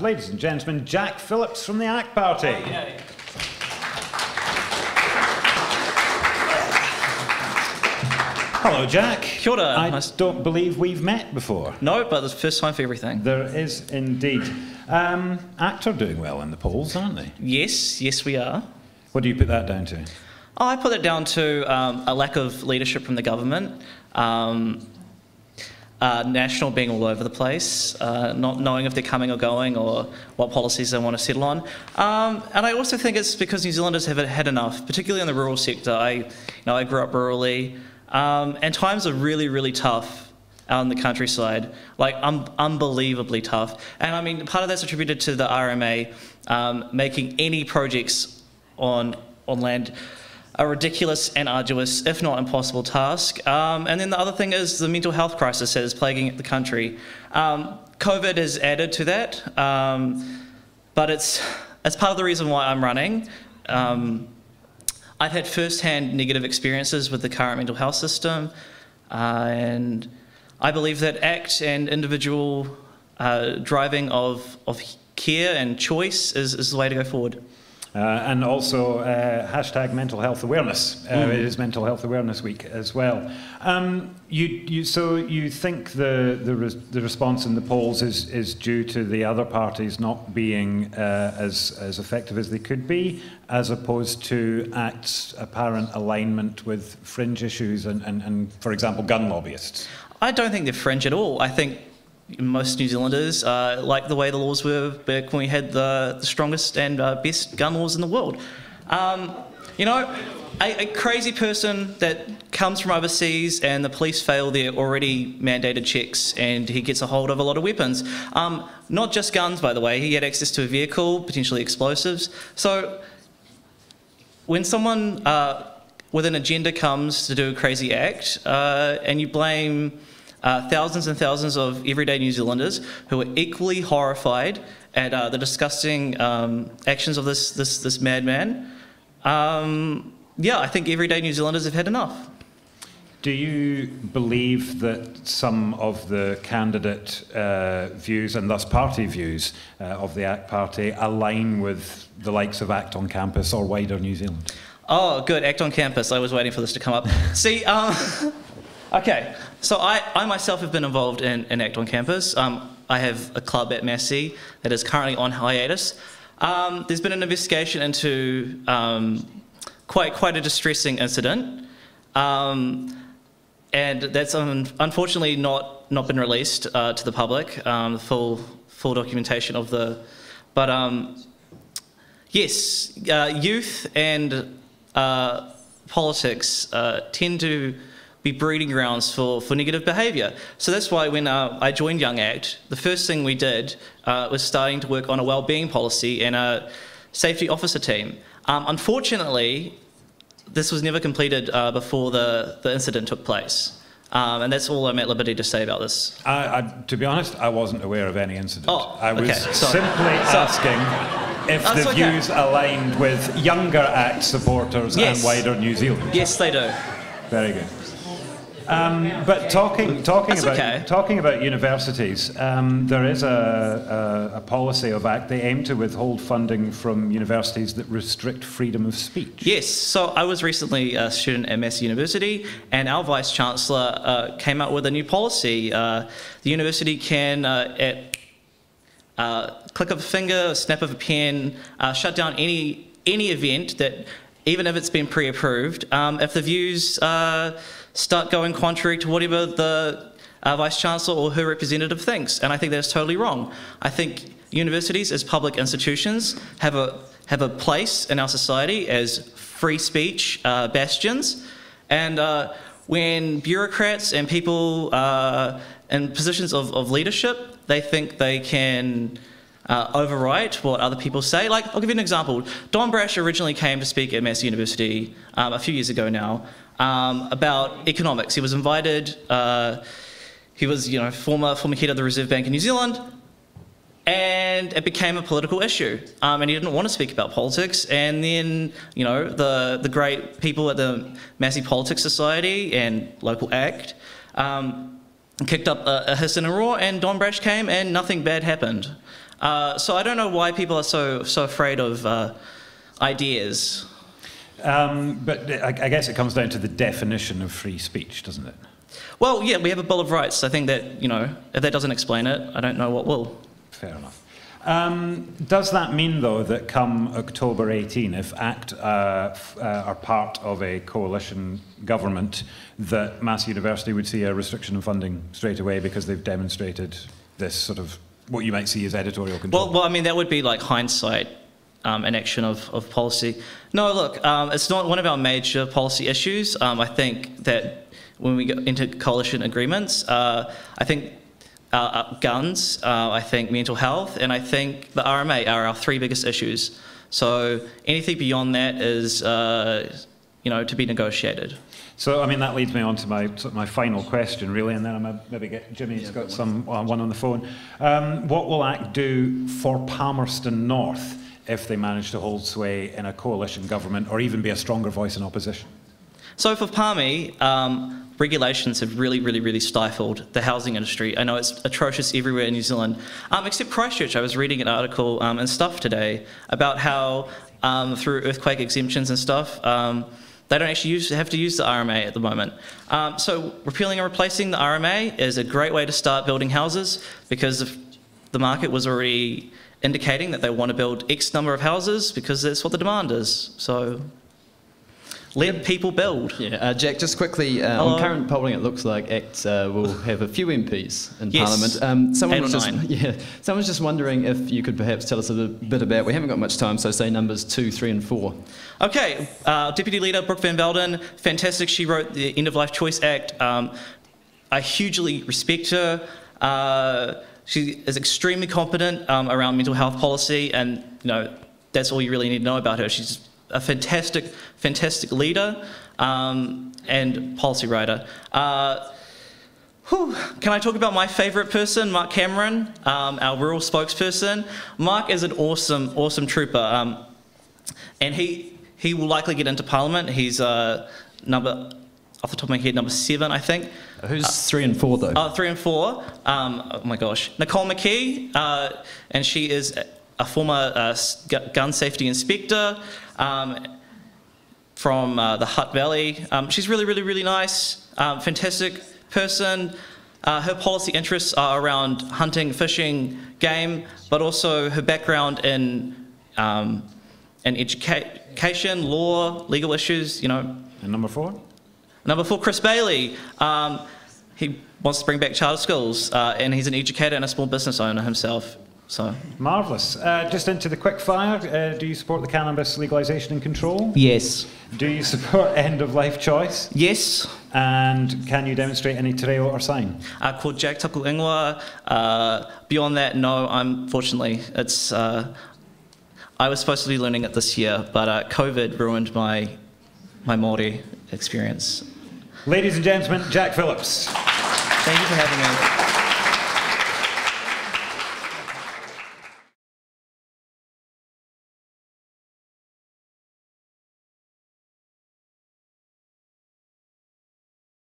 Ladies and gentlemen, Jack Phillips from the ACT Party. Hello, Jack. Kia ora. I Nice- don't believe we've met before. No, but it's the first time for everything. There is indeed. Um, ACT are doing well in the polls, aren't they? Yes, yes, we are. What do you put that down to? Oh, I put it down to um, a lack of leadership from the government, um, uh, national being all over the place, uh, not knowing if they're coming or going or what policies they want to settle on. Um, and I also think it's because New Zealanders haven't had enough, particularly in the rural sector. I, you know, I grew up rurally, um, and times are really, really tough out in the countryside, like um, unbelievably tough. And I mean, part of that's attributed to the RMA um, making any projects on on land a ridiculous and arduous, if not impossible, task. Um, and then the other thing is the mental health crisis that is plaguing the country. Um, COVID has added to that, um, but it's it's part of the reason why I'm running. Um, I've had first-hand negative experiences with the current mental health system, uh, and I believe that ACT and individual uh, driving of, of care and choice is, is the way to go forward. Uh, and also uh, hashtag mental health awareness. Uh, It is Mental Health Awareness Week as well. Um, you, you, so you think the, the, res, the response in the polls is, is due to the other parties not being uh, as, as effective as they could be, as opposed to ACT's apparent alignment with fringe issues and, and, and for example, gun lobbyists? I don't think they're fringe at all. I think most New Zealanders uh, like the way the laws were back when we had the, the strongest and uh, best gun laws in the world. Um, you know, a, a crazy person that comes from overseas and the police fail their already mandated checks and he gets a hold of a lot of weapons. Um, not just guns, by the way, he had access to a vehicle, potentially explosives. So when someone uh, with an agenda comes to do a crazy act uh, and you blame uh, thousands and thousands of everyday New Zealanders who are equally horrified at uh, the disgusting um, actions of this, this, this madman, um, yeah, I think everyday New Zealanders have had enough. Do you believe that some of the candidate uh, views and thus party views uh, of the ACT Party align with the likes of ACT on campus or wider New Zealand? Oh, good. Act on campus. I was waiting for this to come up. See, um, okay. So I, I myself have been involved in, in Act on campus. Um, I have a club at Massey that is currently on hiatus. Um, there's been an investigation into um, quite quite a distressing incident, um, and that's un- unfortunately not not been released uh, to the public. Um, the full full documentation of the, but um, yes, uh, youth and uh, politics uh, tend to be breeding grounds for, for negative behaviour. So that's why when uh, I joined Young Act, the first thing we did uh, was starting to work on a wellbeing policy and a safety officer team. Um, unfortunately, this was never completed uh, before the, the incident took place. Um, and that's all I'm at liberty to say about this. I, I, to be honest, I wasn't aware of any incident. Oh, I was okay, simply asking if That's the okay. views aligned with younger ACT supporters Yes. and wider New Zealand. Yes, they do. Very good. Um, but talking talking That's about okay. talking about universities, um, there is a, a, a policy of ACT. They aim to withhold funding from universities that restrict freedom of speech. Yes, so I was recently a student at Massey University, and our Vice Chancellor uh, came out with a new policy. Uh, the university can, uh, at uh, click of a finger, snap of a pen, uh, shut down any any event that, even if it's been pre-approved, um, if the views uh, start going contrary to whatever the uh, Vice Chancellor or her representative thinks, and I think that's totally wrong. I think universities, as public institutions, have a have a place in our society as free speech uh, bastions, and uh, when bureaucrats and people uh, in positions of, of leadership, they think they can uh, overwrite what other people say. Like, I'll give you an example. Don Brash originally came to speak at Massey University um, a few years ago now um, about economics. He was invited. Uh, he was, you know, former former head of the Reserve Bank in New Zealand, and it became a political issue. Um, and he didn't want to speak about politics. And then, you know, the the great people at the Massey Politics Society and local ACT. Um, kicked up a, a hiss and a roar, and Don Brash came, and nothing bad happened. Uh, so I don't know why people are so so afraid of uh, ideas. Um, but I, I guess it comes down to the definition of free speech, doesn't it? Well, yeah, we have a Bill of Rights. I think that you know if that doesn't explain it, I don't know what will. Fair enough. Um, does that mean, though, that come October 18, if ACT uh, f- uh, are part of a coalition government, that Massey University would see a restriction of funding straight away because they've demonstrated this sort of what you might see as editorial control? Well, well, I mean that would be like hindsight um, an action of, of policy. No, look, um, it's not one of our major policy issues. Um, I think that when we get into coalition agreements, uh, I think uh, uh, guns, uh, I think mental health, and I think the RMA are our three biggest issues. So anything beyond that is, uh, you know, to be negotiated. So, I mean, that leads me on to my, to my final question, really, and then I'm gonna maybe get Jimmy's Yeah, got some uh, one on the phone. Um, what will ACT do for Palmerston North if they manage to hold sway in a coalition government or even be a stronger voice in opposition? So for Palmy, um, regulations have really, really, really stifled the housing industry. I know it's atrocious everywhere in New Zealand, um, except Christchurch. I was reading an article um, in Stuff today about how um, through earthquake exemptions and stuff, um, they don't actually use, have to use the RMA at the moment. Um, so repealing and replacing the RMA is a great way to start building houses because the market was already indicating that they want to build X number of houses because that's what the demand is. So let people build. Yeah, uh, Jack, just quickly, uh, on current polling, it looks like ACT uh, will have a few MPs in Yes. Parliament. Um, someone Eight was or just, nine. Yeah, someone was just wondering if you could perhaps tell us a bit bit about, we haven't got much time, so say numbers two, three, and four. Okay, uh, Deputy Leader Brooke Van Velden, fantastic. She wrote the End of Life Choice Act. Um, I hugely respect her. Uh, she is extremely competent um, around mental health policy, and you know that's all you really need to know about her. She's a fantastic, fantastic leader um, and policy writer. Uh, Whew. Can I talk about my favourite person, Mark Cameron, um, our rural spokesperson? Mark is an awesome, awesome trooper, um, and he he will likely get into Parliament. He's uh, number off the top of my head, number seven, I think. Uh, Who's three and four, though? Uh, three and four. Um, oh my gosh, Nicole McKee, uh, and she is a former uh, gun safety inspector um, from uh, the Hutt Valley. Um, she's really, really, really nice, um, fantastic person. Uh, her policy interests are around hunting, fishing, game, but also her background in um, in education, law, legal issues. You know, And number four? Number four, Chris Bailey. Um, he wants to bring back charter schools, uh, and he's an educator and a small business owner himself. So, Marvellous. Uh, just into the quick fire. Uh, do you support the cannabis legalisation and control? yes, Do you support end of life choice? yes. And can you demonstrate any te reo or sign? Uh, called Jack Tuckle Ingwa. Uh, beyond that, no. I'm unfortunately, it's. Uh, I was supposed to be learning it this year, but uh, COVID ruined my my Māori experience. Ladies and gentlemen, Jack Phillips. Thank you for having me.